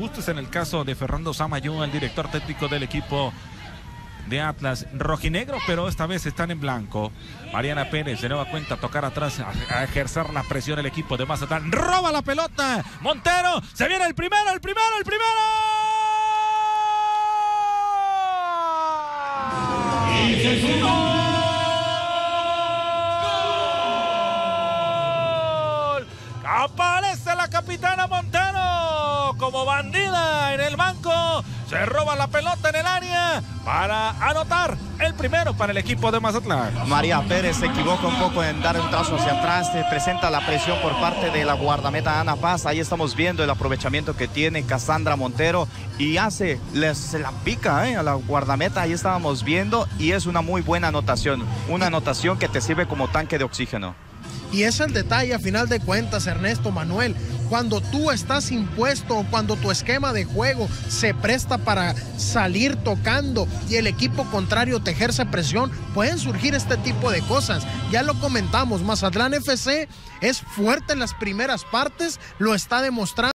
Justo es en el caso de Fernando Samayo, el director técnico del equipo de Atlas rojinegro, pero esta vez están en blanco. Mariana Pérez se nueva cuenta tocar atrás a, ejercer la presión el equipo de Mazatlán. Roba la pelota. Montero, se viene el primero, el primero, el primero. Aparece la capitana Montero como bandida en el banco. Se roba la pelota en el área para anotar el primero para el equipo de Mazatlán. María Pérez se equivoca un poco en dar un trazo hacia atrás. Se presenta la presión por parte de la guardameta Ana Paz. Ahí estamos viendo el aprovechamiento que tiene Cassandra Montero y hace, se la pica ¿eh? a la guardameta. Ahí estábamos viendo y es una muy buena anotación. Una anotación que te sirve como tanque de oxígeno. Y es el detalle a final de cuentas, Ernesto Manuel. Cuando tú estás impuesto o cuando tu esquema de juego se presta para salir tocando y el equipo contrario te ejerce presión, pueden surgir este tipo de cosas. Ya lo comentamos, Mazatlán FC es fuerte en las primeras partes, lo está demostrando.